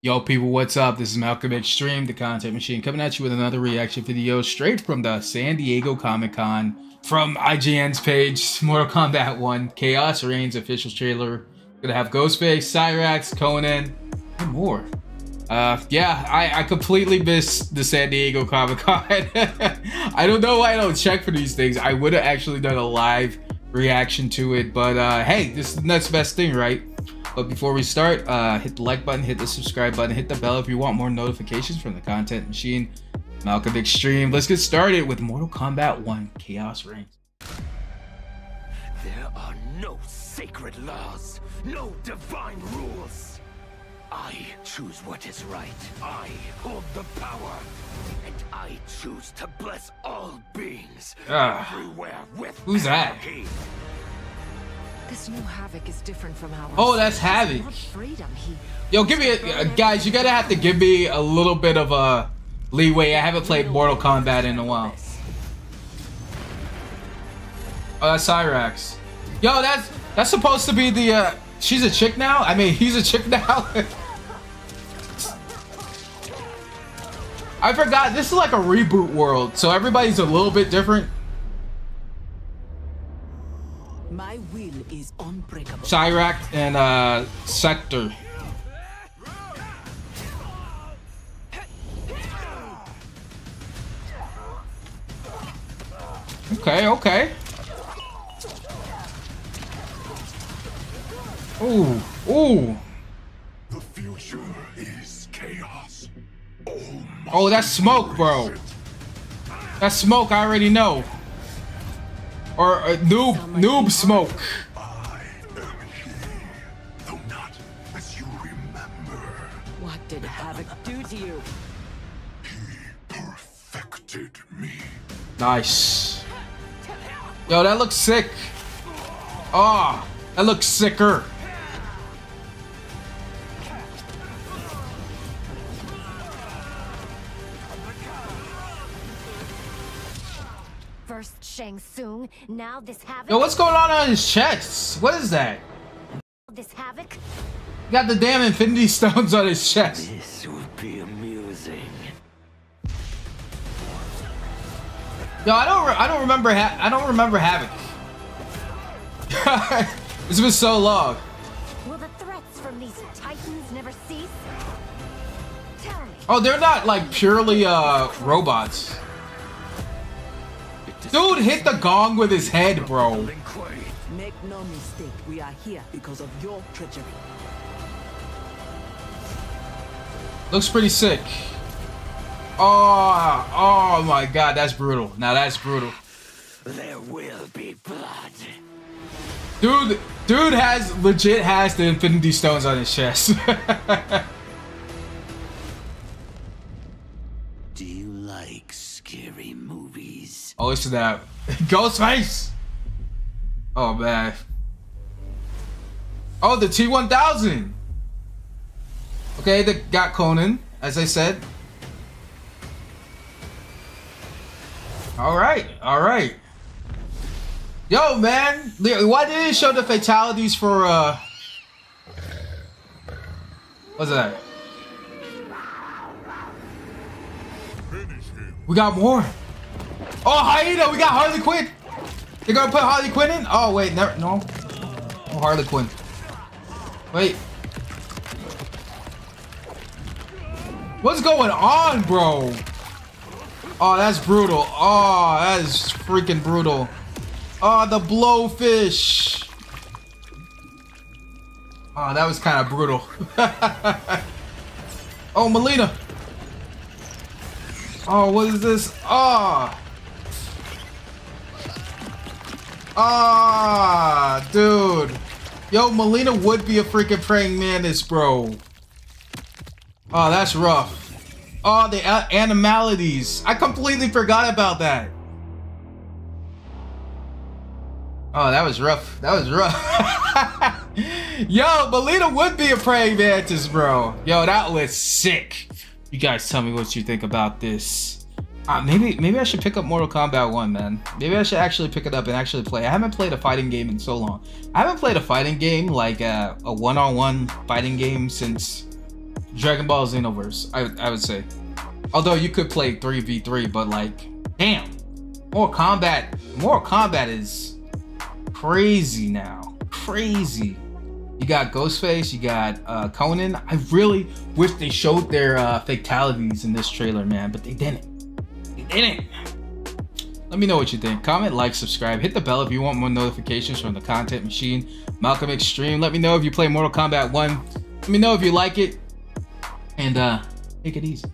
Yo, people, what's up? This is Malcolm Extreme, the content machine, coming at you with another reaction video straight from the San Diego Comic Con from IGN's page. Mortal Kombat 1 Khaos Reigns official trailer. Gonna have Ghostface, Cyrax, Conan, and more. Uh, yeah, I, I completely missed the San Diego Comic Con. I don't know why I don't check for these things. I would have actually done a live reaction to it, but uh, hey, this is the next best thing, right? But before we start, uh, hit the like button, hit the subscribe button, hit the bell if you want more notifications from the content machine. Malcolm Extreme. Let's get started with Mortal Kombat 1 Khaos Reigns. There are no sacred laws, no divine rules. I choose what is right. I hold the power. And I choose to bless all beings Ah. everywhere with Who's that? This new Havik is different from ours. Oh, that's Havik. Yo, give me a, uh, guys, you gotta have to give me a little bit of a leeway. I haven't played Mortal Kombat in a while. Oh, that's Cyrax. Yo, that's that's supposed to be the uh she's a chick now? I mean he's a chick now. I forgot this is like a reboot world, so everybody's a little bit different. My will is unbreakable. Cyrax and uh Sector. Okay, okay. Ooh, ooh. The future is chaos. All Oh, that's smoke, bro. That's smoke, I already know. Or uh, noob, noob smoke. I am he, though not as you remember. What did Havik do to you? Perfected me. Nice. Yo, that looks sick. Oh, that looks sicker. First Shang Tsung, now this Havik. Yo, what's going on on his chest? What is that? This Havik. He got the damn Infinity Stones on his chest. This will be amusing. Yo, I don't, I don't remember, ha- I don't remember Havik. it's been so long. Will the threats from these titans never cease? Tell me. Oh, they're not like purely uh robots. Dude hit the gong with his head, bro. Make no mistake, we are here because of your treachery. Looks pretty sick. Oh, oh my god, that's brutal. Now that's brutal. There will be blood. Dude, dude has legit has the Infinity Stones on his chest. like scary movies? oh, listen to that. Ghostface! Oh man. Oh, the T1000! Okay, they got Conan, as I said. Alright, alright. Yo, man! Why didn't it show the fatalities for, uh... What's that? We got more! Oh, Hyena! We got Harley Quinn! They're gonna put Harley Quinn in? Oh, wait, never, no. No Harley Quinn. Wait. What's going on, bro? Oh, that's brutal. Oh, that is freaking brutal. Oh, the blowfish. Oh, that was kind of brutal. oh, Mileena. Oh, what is this? Ah. Ah, dude. Yo, Mileena would be a freaking praying mantis, bro. Oh, that's rough. Oh, the animalities. I completely forgot about that. Oh, that was rough. That was rough. Yo, Mileena would be a praying mantis, bro. Yo, that was sick. You guys tell me what you think about this. Uh, maybe maybe I should pick up Mortal Kombat 1, man. Maybe I should actually pick it up and actually play. I haven't played a fighting game in so long. I haven't played a fighting game, like uh, a one-on-one fighting game since Dragon Ball Xenoverse, I, I would say. Although you could play 3v3, but like, damn. More combat. More combat is crazy now. Crazy. You got Ghostface, you got uh, Conan. I really wish they showed their uh, fatalities in this trailer, man, but they didn't. They didn't. Let me know what you think. Comment, like, subscribe. Hit the bell if you want more notifications from the content machine. Malcolm Extreme. Let me know if you play Mortal Kombat 1. Let me know if you like it. And uh, take it easy.